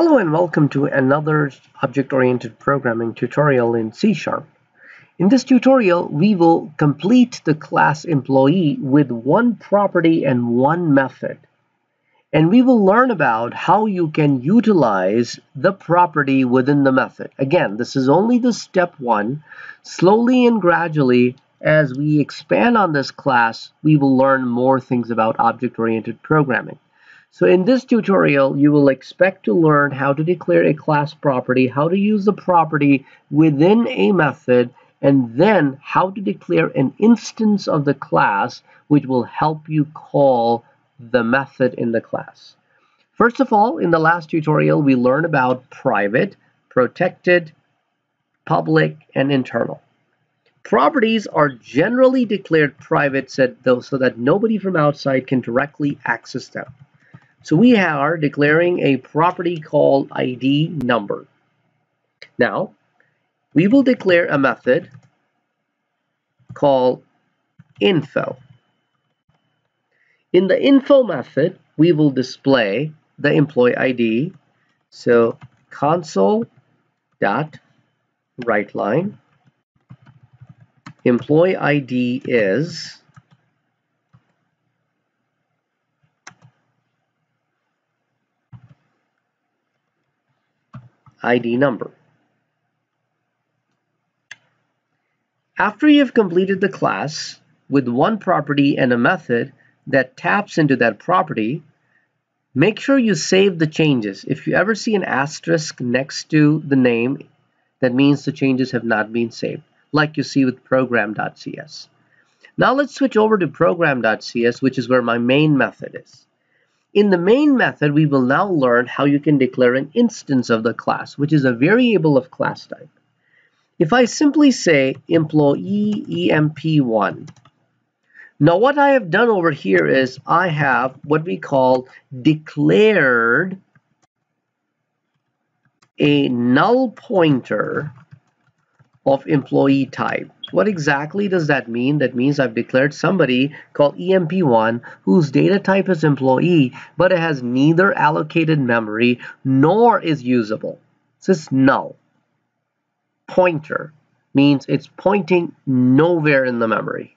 Hello and welcome to another object-oriented programming tutorial in C Sharp. In this tutorial, we will complete the class employee with one property and one method. And we will learn about how you can utilize the property within the method. Again, this is only the step one. Slowly and gradually, as we expand on this class, we will learn more things about object-oriented programming. So in this tutorial, you will expect to learn how to declare a class property, how to use the property within a method, and then how to declare an instance of the class which will help you call the method in the class. First of all, in the last tutorial, we learned about private, protected, public, and internal. Properties are generally declared private so that nobody from outside can directly access them. So we are declaring a property called ID number. Now, we will declare a method called info. In the info method, we will display the employee ID. So console dot write line employee ID is ID number. After you have completed the class with one property and a method that taps into that property, make sure you save the changes. If you ever see an asterisk next to the name, that means the changes have not been saved, like you see with program.cs. Now let's switch over to program.cs, which is where my main method is. In the main method, we will now learn how you can declare an instance of the class, which is a variable of class type. If I simply say employee emp1, now what I have done over here is I have what we call declared a null pointer of employee type. What exactly does that mean? That means I've declared somebody called emp1 whose data type is employee, but it has neither allocated memory nor is usable. So it's null. Pointer means it's pointing nowhere in the memory.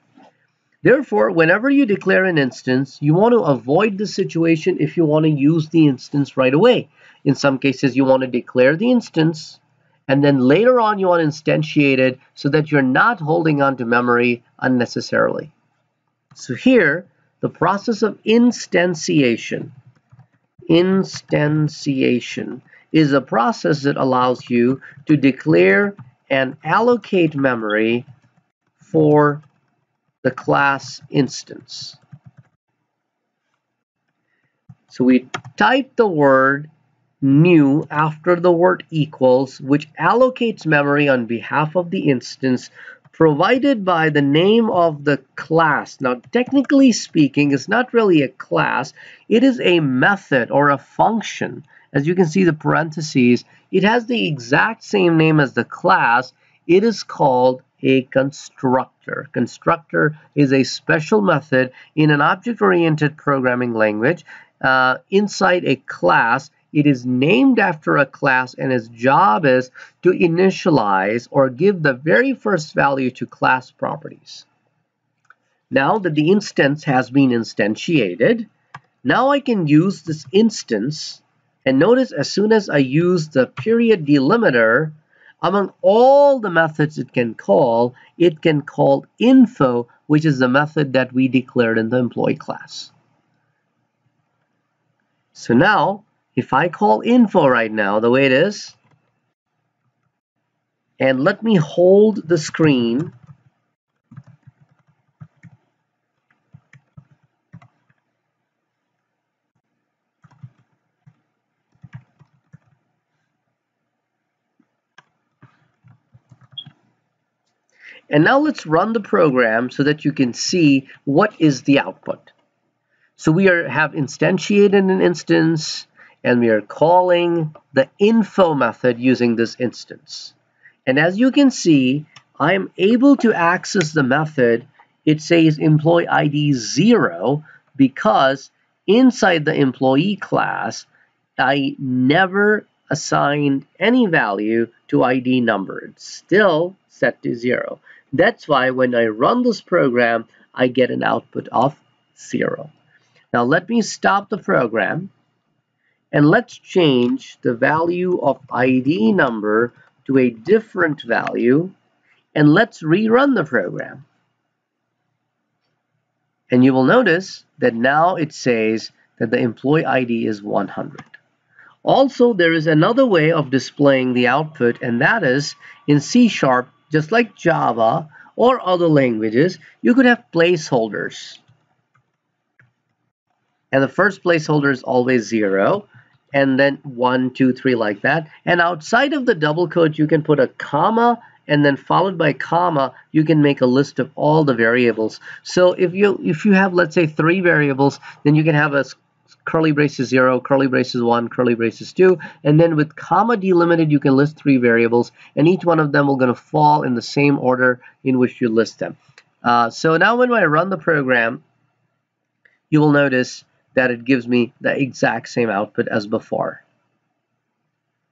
Therefore, whenever you declare an instance, you want to avoid the situation if you want to use the instance right away. In some cases, you want to declare the instance and then later on you want to instantiate it so that you're not holding on to memory unnecessarily. So here, the process of instantiation, instantiation is a process that allows you to declare and allocate memory for the class instance. So we type the word new after the word equals, which allocates memory on behalf of the instance provided by the name of the class. Now, technically speaking, it's not really a class. It is a method or a function. As you can see the parentheses, it has the exact same name as the class. It is called a constructor. Constructor is a special method in an object-oriented programming language uh, inside a class it is named after a class and its job is to initialize or give the very first value to class properties. Now that the instance has been instantiated, now I can use this instance and notice as soon as I use the period delimiter, among all the methods it can call, it can call info, which is the method that we declared in the employee class. So now if I call info right now the way it is, and let me hold the screen And now let's run the program so that you can see what is the output. So we are, have instantiated an instance, and we are calling the info method using this instance. And as you can see, I am able to access the method. It says employee ID 0 because inside the employee class, I never assigned any value to ID number. It's still set to zero. That's why when I run this program, I get an output of zero. Now let me stop the program and let's change the value of ID number to a different value and let's rerun the program. And you will notice that now it says that the employee ID is 100. Also, there is another way of displaying the output, and that is in C Sharp, just like Java or other languages, you could have placeholders. And the first placeholder is always zero, and then one, two, three, like that. And outside of the double quote, you can put a comma and then followed by comma you can make a list of all the variables. So if you if you have let's say three variables then you can have a curly braces 0 curly braces 1 curly braces 2 and then with comma delimited you can list three variables and each one of them will going to fall in the same order in which you list them. Uh, so now when I run the program you will notice that it gives me the exact same output as before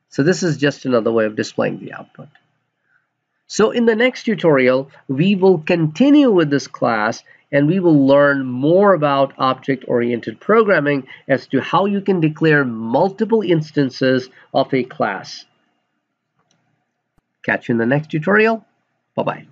so this is just another way of displaying the output so in the next tutorial, we will continue with this class and we will learn more about object-oriented programming as to how you can declare multiple instances of a class. Catch you in the next tutorial. Bye-bye.